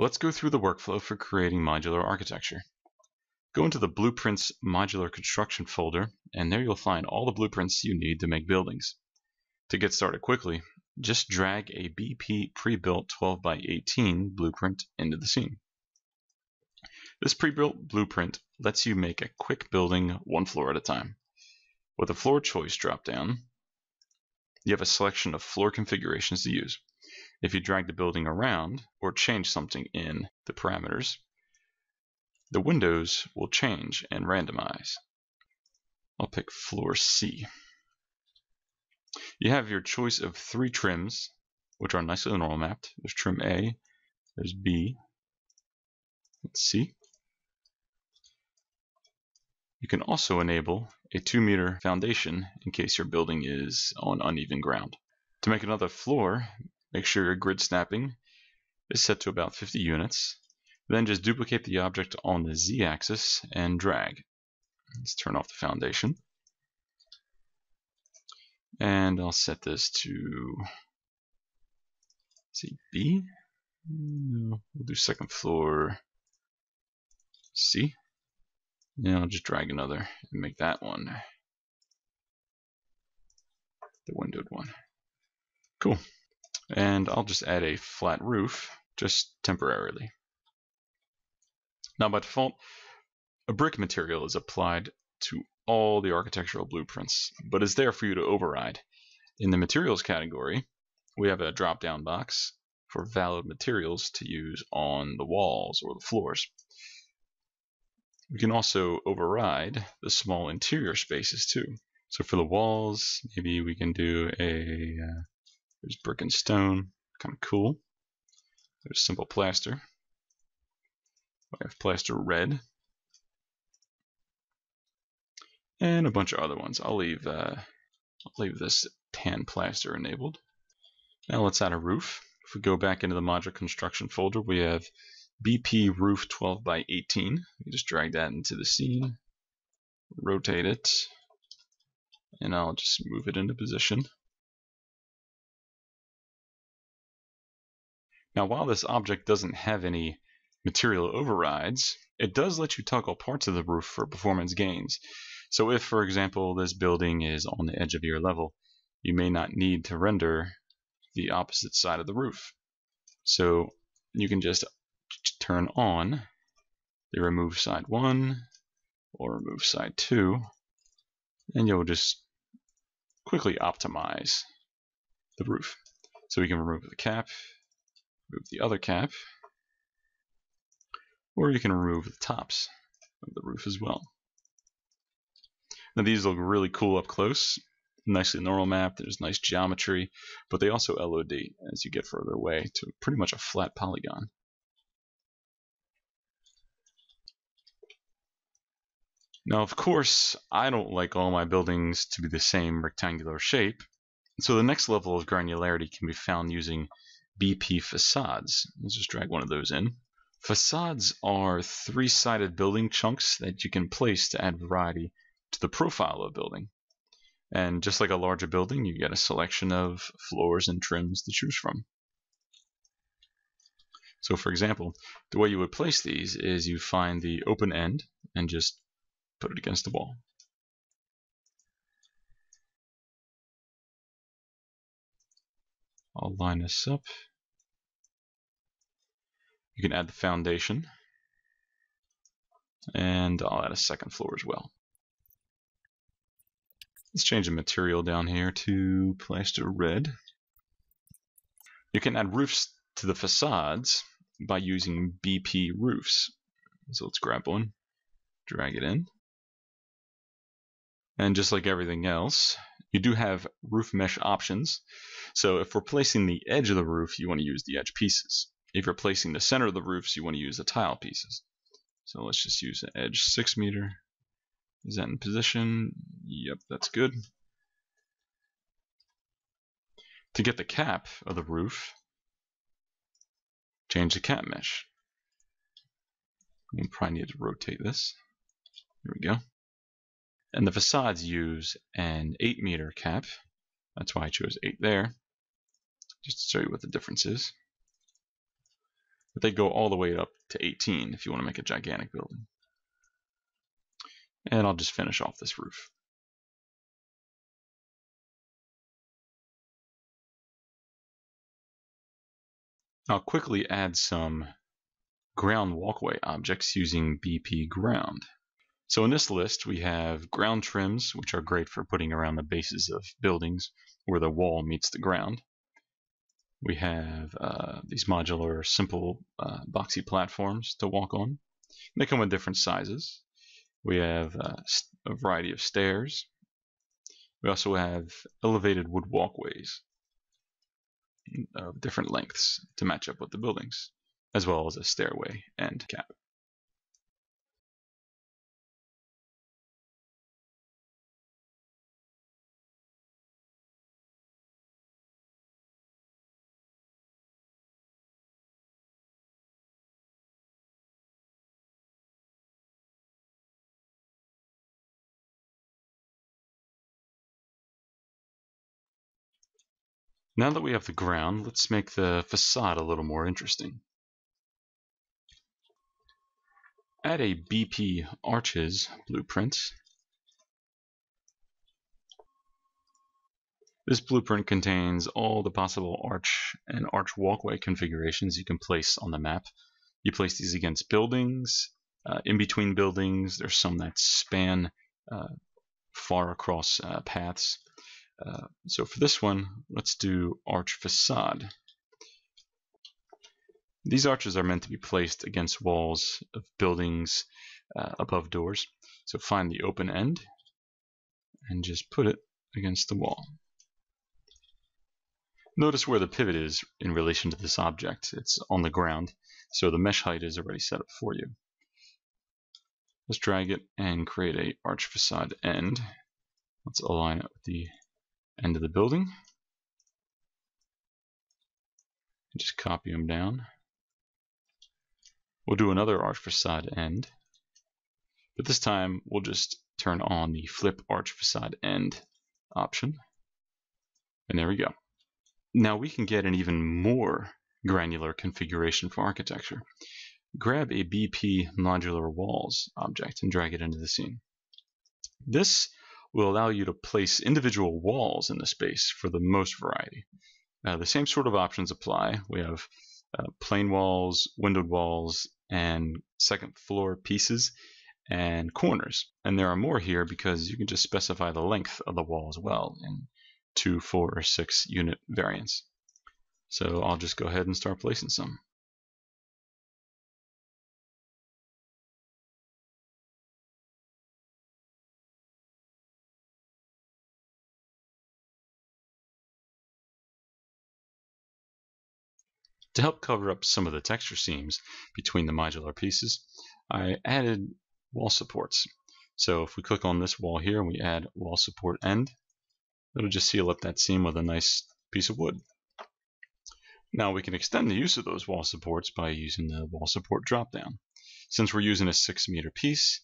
Let's go through the workflow for creating modular architecture. Go into the Blueprints Modular Construction folder, and there you'll find all the blueprints you need to make buildings. To get started quickly, just drag a BP pre-built 12 by 18 blueprint into the scene. This pre-built blueprint lets you make a quick building one floor at a time. With a floor choice dropdown, you have a selection of floor configurations to use. If you drag the building around or change something in the parameters, the windows will change and randomize. I'll pick floor C. You have your choice of three trims, which are nicely normal mapped. There's trim A, there's B, let's C. You can also enable a 2 meter foundation in case your building is on uneven ground. To make another floor, make sure your grid snapping is set to about 50 units. Then just duplicate the object on the z-axis and drag. Let's turn off the foundation. And I'll set this to see B. No, we'll do second floor C. And I'll just drag another and make that one the windowed one. Cool. And I'll just add a flat roof just temporarily. Now by default, a brick material is applied to all the architectural blueprints, but is there for you to override. In the materials category, we have a drop-down box for valid materials to use on the walls or the floors. We can also override the small interior spaces too. So for the walls, maybe we can do a, uh, there's brick and stone, kind of cool. There's simple plaster. We have plaster red. And a bunch of other ones. I'll leave uh, I'll leave this tan plaster enabled. Now let's add a roof. If we go back into the modular construction folder, we have BP roof 12 by 18. We just drag that into the scene, rotate it, and I'll just move it into position. Now while this object doesn't have any material overrides, it does let you toggle parts of the roof for performance gains. So if, for example, this building is on the edge of your level, you may not need to render the opposite side of the roof. So you can just turn on the remove side 1 or remove side 2, and you'll just quickly optimize the roof. So we can remove the cap, remove the other cap, or you can remove the tops of the roof as well. Now these look really cool up close, nicely normal map, there's nice geometry, but they also LOD as you get further away to pretty much a flat polygon. Now of course, I don't like all my buildings to be the same rectangular shape, so the next level of granularity can be found using BP facades. Let's just drag one of those in. Facades are three-sided building chunks that you can place to add variety to the profile of a building. And just like a larger building, you get a selection of floors and trims to choose from. So for example, the way you would place these is you find the open end and just put it against the wall. I'll line this up. You can add the foundation. And I'll add a second floor as well. Let's change the material down here to plaster red. You can add roofs to the facades by using BP roofs. So let's grab one, drag it in. And just like everything else, you do have roof mesh options. So if we're placing the edge of the roof, you want to use the edge pieces. If you're placing the center of the roofs, you want to use the tile pieces. So let's just use the edge 6 meter. Is that in position? Yep, that's good. To get the cap of the roof, change the cap mesh. We probably need to rotate this. Here we go. And the facades use an 8 meter cap. That's why I chose 8 there. Just to show you what the difference is. But they go all the way up to 18 if you want to make a gigantic building. And I'll just finish off this roof. I'll quickly add some ground walkway objects using BP ground. So in this list, we have ground trims, which are great for putting around the bases of buildings where the wall meets the ground. We have uh, these modular, simple, uh, boxy platforms to walk on. They come with different sizes. We have uh, a variety of stairs. We also have elevated wood walkways of different lengths to match up with the buildings, as well as a stairway and cap. Now that we have the ground, let's make the facade a little more interesting. Add a BP arches blueprint. This blueprint contains all the possible arch and arch walkway configurations you can place on the map. You place these against buildings, uh, in between buildings. There's some that span uh, far across uh, paths. Uh, so for this one, let's do arch facade. These arches are meant to be placed against walls of buildings uh, above doors. So find the open end and just put it against the wall. Notice where the pivot is in relation to this object. It's on the ground, so the mesh height is already set up for you. Let's drag it and create a arch facade end. Let's align it with the end of the building. Just copy them down. We'll do another arch facade end, but this time we'll just turn on the flip arch facade end option. And there we go. Now we can get an even more granular configuration for architecture. Grab a BP modular walls object and drag it into the scene. This will allow you to place individual walls in the space for the most variety. The same sort of options apply. We have uh, plain walls, windowed walls, and second floor pieces and corners. And there are more here because you can just specify the length of the wall as well in two, four, or six unit variants. So I'll just go ahead and start placing some. To help cover up some of the texture seams between the modular pieces, I added wall supports. So if we click on this wall here and we add wall support end, it'll just seal up that seam with a nice piece of wood. Now we can extend the use of those wall supports by using the wall support dropdown. Since we're using a 6 meter piece,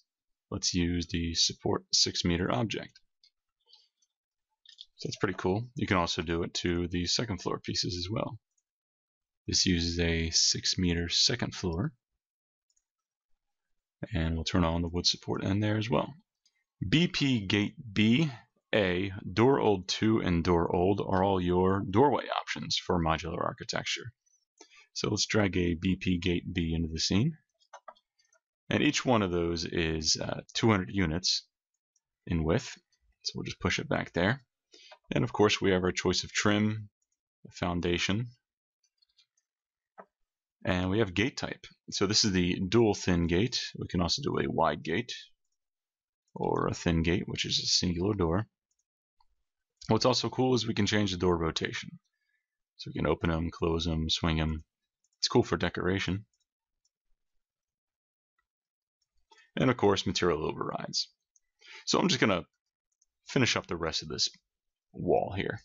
let's use the support 6 meter object. So that's pretty cool. You can also do it to the second floor pieces as well. This uses a 6 meter second floor. And we'll turn on the wood support end there as well. BP Gate B, A, Door Old 2, and Door Old are all your doorway options for modular architecture. So let's drag a BP Gate B into the scene. And each one of those is uh, 200 units in width. So we'll just push it back there. And of course we have our choice of trim, foundation, and we have gate type. So this is the dual thin gate. We can also do a wide gate or a thin gate, which is a singular door. What's also cool is we can change the door rotation. So we can open them, close them, swing them. It's cool for decoration. And of course, material overrides. So I'm just going to finish up the rest of this wall here.